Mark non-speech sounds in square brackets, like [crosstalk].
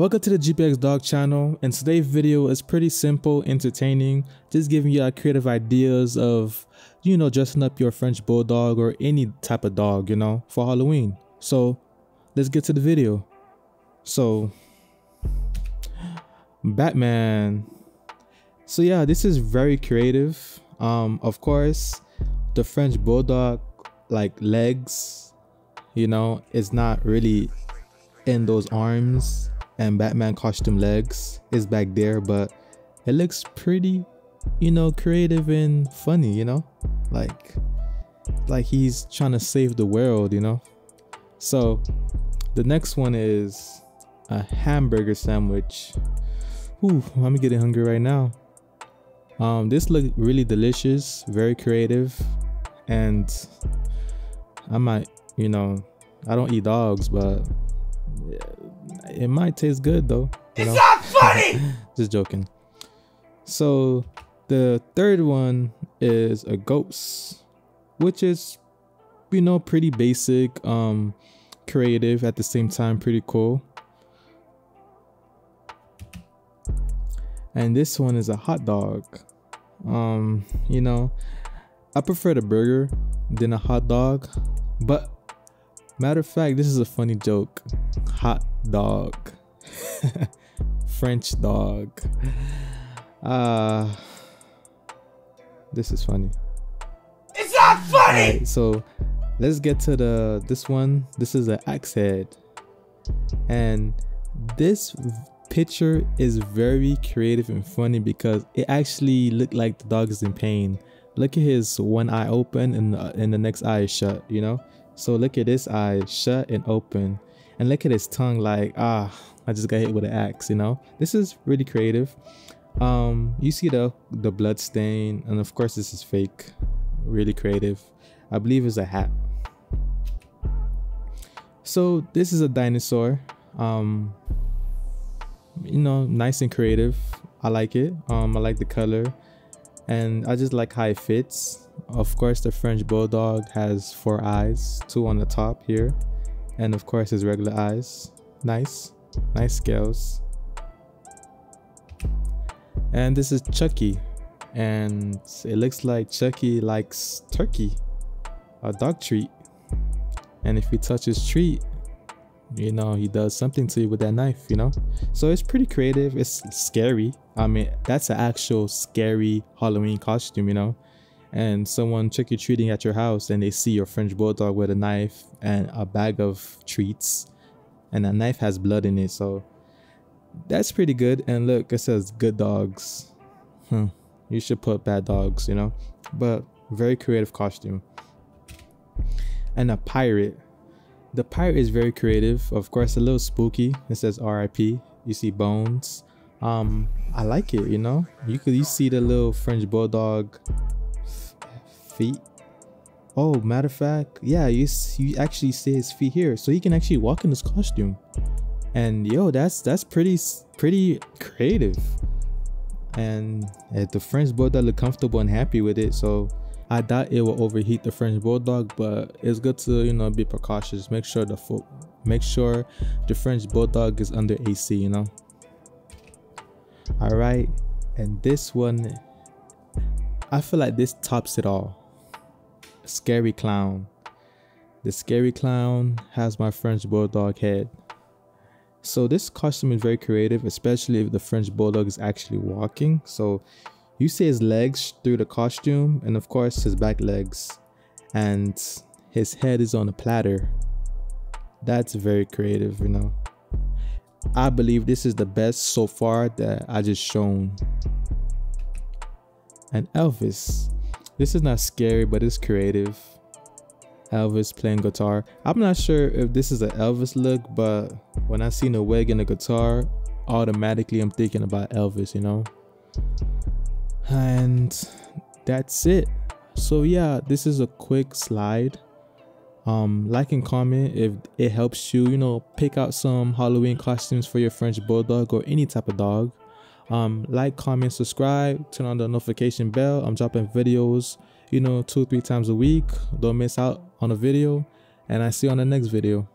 Welcome to the GPX Dog channel and today's video is pretty simple, entertaining, just giving you creative ideas of, you know, dressing up your French Bulldog or any type of dog, you know, for Halloween. So let's get to the video. So, Batman. So yeah, this is very creative. Um, of course, the French Bulldog like legs, you know, is not really in those arms and Batman costume legs is back there, but it looks pretty, you know, creative and funny, you know? Like like he's trying to save the world, you know? So the next one is a hamburger sandwich. Ooh, I'm getting hungry right now. Um, this look really delicious, very creative, and I might, you know, I don't eat dogs, but it might taste good though. It's know? not funny. [laughs] Just joking. So the third one is a ghost, which is, you know, pretty basic, um, creative at the same time, pretty cool. And this one is a hot dog. Um, you know, I prefer the burger than a hot dog, but matter of fact, this is a funny joke. Hot dog. [laughs] French dog. Uh this is funny. It's not funny. Right, so let's get to the this one. This is an axe head. And this picture is very creative and funny because it actually looked like the dog is in pain. Look at his one eye open and, uh, and the next eye is shut, you know? So look at this eye shut and open and look at his tongue like ah i just got hit with an axe you know? This is really creative. Um you see the the blood stain and of course this is fake. Really creative. I believe it's a hat. So this is a dinosaur. Um you know nice and creative. I like it. Um i like the color and i just like how it fits. Of course the french bulldog has four eyes two on the top here. And of course his regular eyes. Nice nice scales. And this is chucky. And it looks like chucky likes turkey a dog treat. And if he touches treat you know he does something to you with that knife you know so it's pretty creative it's scary i mean that's an actual scary halloween costume you know and someone trick-or-treating at your house and they see your French Bulldog with a knife and a bag of treats and that knife has blood in it. So that's pretty good. And look, it says good dogs. Hmm. You should put bad dogs, you know? But very creative costume. And a pirate. The pirate is very creative. Of course, a little spooky. It says RIP. You see bones. Um, I like it, you know? You could you see the little French Bulldog feet. Oh, matter of fact, yeah, you you actually see his feet here, so he can actually walk in this costume. And yo, that's that's pretty pretty creative. And the French bulldog look comfortable and happy with it, so I doubt it will overheat the French bulldog. But it's good to you know be precautious. Make sure the foot, make sure the French bulldog is under AC. You know. All right, and this one, I feel like this tops it all Scary Clown. The Scary Clown has my French Bulldog head. So this costume is very creative, especially if the French Bulldog is actually walking. So you see his legs through the costume and of course his back legs. And his head is on a platter. That's very creative, you know. I believe this is the best so far that I just shown. And Elvis. This is not scary, but it's creative. Elvis playing guitar. I'm not sure if this is an Elvis look, but when I seen a wig and a guitar, automatically I'm thinking about Elvis, you know? And that's it. So yeah, this is a quick slide. Um, like and comment if it helps you, you know, pick out some Halloween costumes for your French Bulldog or any type of dog. Um, like, comment, subscribe, turn on the notification bell. I'm dropping videos, you know, two, three times a week. Don't miss out on a video. And I see you on the next video.